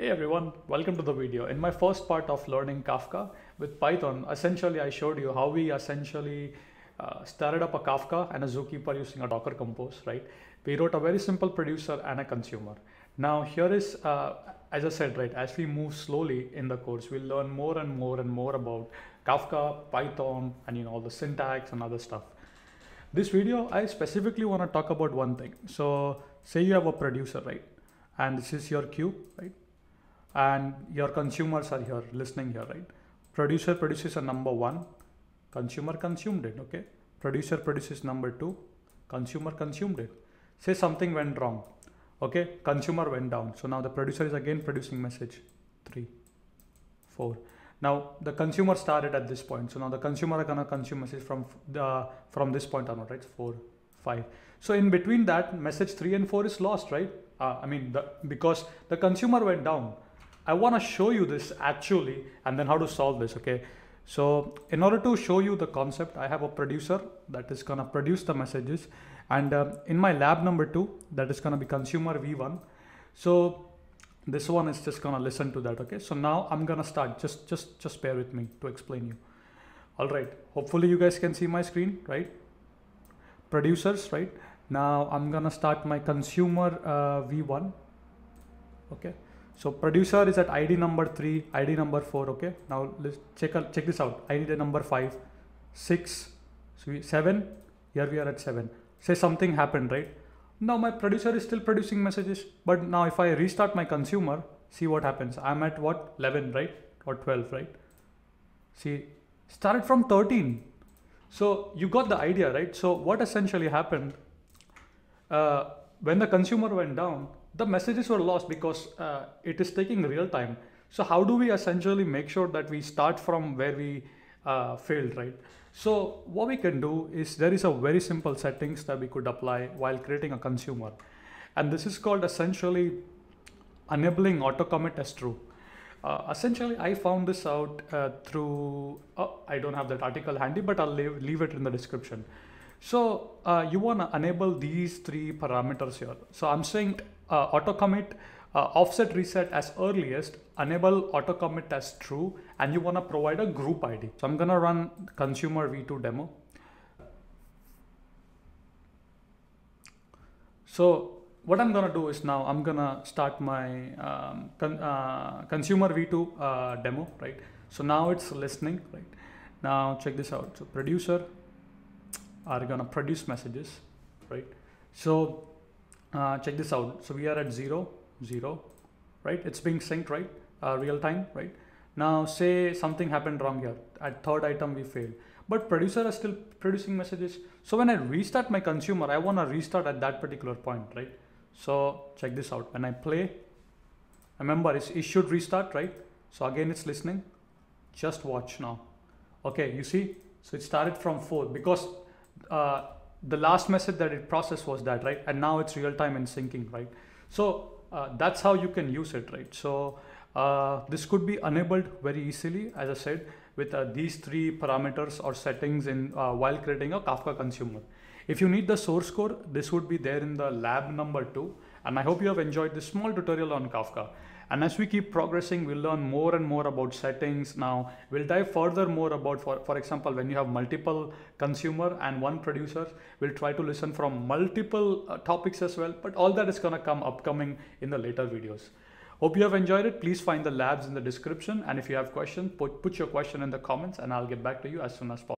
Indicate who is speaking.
Speaker 1: Hey everyone, welcome to the video. In my first part of learning Kafka with Python, essentially I showed you how we essentially uh, started up a Kafka and a Zookeeper using a Docker Compose, right? We wrote a very simple producer and a consumer. Now here is, uh, as I said, right, as we move slowly in the course, we'll learn more and more and more about Kafka, Python, and you know, all the syntax and other stuff. This video, I specifically want to talk about one thing. So say you have a producer, right? And this is your queue, right? And your consumers are here listening here right? Producer produces a number one. Consumer consumed it okay? Producer produces number two. Consumer consumed it. Say something went wrong okay? Consumer went down. So now the producer is again producing message three four. Now the consumer started at this point. So now the consumer are gonna consume message from the from this point onward right? Four five. So in between that message three and four is lost right? Uh, i mean the, because the consumer went down I want to show you this actually and then how to solve this, okay? So in order to show you the concept, I have a producer that is gonna produce the messages. And uh, in my lab number two, that is gonna be consumer V1. So this one is just gonna listen to that, okay? So now I'm gonna start, just, just, just bear with me to explain you. All right, hopefully you guys can see my screen, right? Producers, right? Now I'm gonna start my consumer uh, V1, okay? So producer is at ID number three, ID number four. Okay. Now let's check check this out. ID number five, six, seven. Here we are at seven. Say something happened, right? Now my producer is still producing messages, but now if I restart my consumer, see what happens. I'm at what 11, right? Or 12, right? See, started from 13. So you got the idea, right? So what essentially happened uh, when the consumer went down, the messages were lost because uh, it is taking real time. So how do we essentially make sure that we start from where we uh, failed, right? So what we can do is there is a very simple settings that we could apply while creating a consumer. And this is called essentially enabling auto commit as true. Uh, essentially, I found this out uh, through, oh, I don't have that article handy, but I'll leave, leave it in the description. So uh, you want to enable these three parameters here. So I'm saying uh, auto commit uh, offset reset as earliest, enable auto commit as true, and you want to provide a group ID. So I'm going to run consumer v2 demo. So what I'm going to do is now I'm going to start my um, con uh, consumer v2 uh, demo, right? So now it's listening, right? Now check this out. So producer are going to produce messages, right? So uh, check this out. So we are at zero, zero, right? It's being synced, right? Uh, real time, right? Now say something happened wrong here. At third item we failed, but producer is still producing messages. So when I restart my consumer, I want to restart at that particular point, right? So check this out. When I play, remember it should restart, right? So again, it's listening. Just watch now. Okay, you see? So it started from four because uh, the last message that it processed was that, right? And now it's real time and syncing, right? So uh, that's how you can use it, right? So uh, this could be enabled very easily, as I said, with uh, these three parameters or settings in uh, while creating a Kafka consumer. If you need the source code, this would be there in the lab number two. And I hope you have enjoyed this small tutorial on Kafka. And as we keep progressing, we'll learn more and more about settings. Now, we'll dive further more about, for, for example, when you have multiple consumer and one producer, we'll try to listen from multiple uh, topics as well. But all that is gonna come upcoming in the later videos. Hope you have enjoyed it. Please find the labs in the description. And if you have questions, put, put your question in the comments and I'll get back to you as soon as possible.